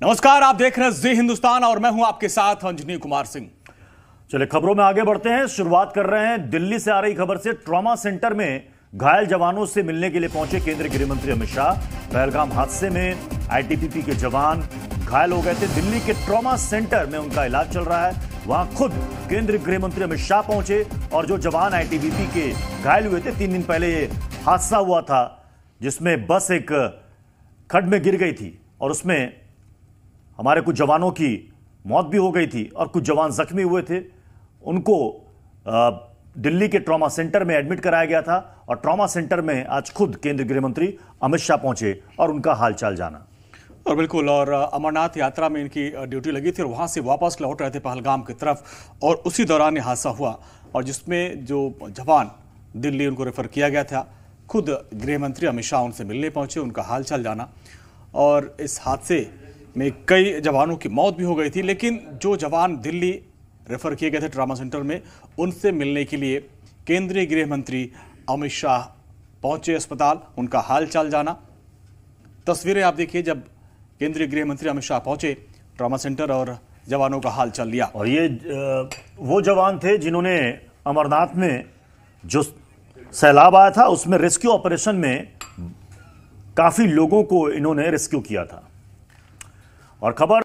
नमस्कार, आप देख रहे हैं जी हिंदुस्तान और मैं हूँ आपके साथ अंजनी कुमार सिंह। चलिए, खबरों में आगे बढ़ते हैं। शुरुआत कर रहे हैं दिल्ली से आ रही खबर से। ट्रॉमा सेंटर में घायल जवानों से मिलने के लिए पहुँचे केंद्रीय गृह मंत्री अमित शाह। पहलगाम हादसे में आईटीबीपी के जवान घायल हो गए थे। दिल्ली के ट्रॉमा सेंटर में उनका इलाज चल रहा है। वहाँ खुद केंद्रीय गृह मंत्री अमित शाह पहुँचे और जो जवान आईटीबीपी के घायल हुए थे, तीन दिन पहले ये हादसा हुआ था, जिसमें बस एक खड में गिर गई थी और उसमें हमारे कुछ जवानों की मौत भी हो गई थी और कुछ जवान जख्मी हुए थे। उनको दिल्ली के ट्रॉमा सेंटर में एडमिट कराया गया था और ट्रॉमा सेंटर में आज खुद केंद्रीय गृह मंत्री अमित शाह पहुँचे और उनका हालचाल जाना। और बिल्कुल, और अमरनाथ यात्रा में इनकी ड्यूटी लगी थी और वहाँ से वापस लौट रहे थे पहलगाम की तरफ़ और उसी दौरान ये हादसा हुआ और जिसमें जो जवान दिल्ली उनको रेफर किया गया था, खुद गृह मंत्री अमित शाह उनसे मिलने पहुँचे, उनका हालचाल जाना और इस हादसे में कई जवानों की मौत भी हो गई थी, लेकिन जो जवान दिल्ली रेफर किए गए थे ट्रामा सेंटर में, उनसे मिलने के लिए केंद्रीय गृह मंत्री अमित शाह पहुँचे अस्पताल, उनका हाल चाल जाना। तस्वीरें आप देखिए, जब केंद्रीय गृह मंत्री अमित शाह पहुँचे ट्रामा सेंटर और जवानों का हाल चाल लिया। और ये वो जवान थे जिन्होंने अमरनाथ में जो सैलाब आया था, उसमें रेस्क्यू ऑपरेशन में काफ़ी लोगों को इन्होंने रेस्क्यू किया था। और खबर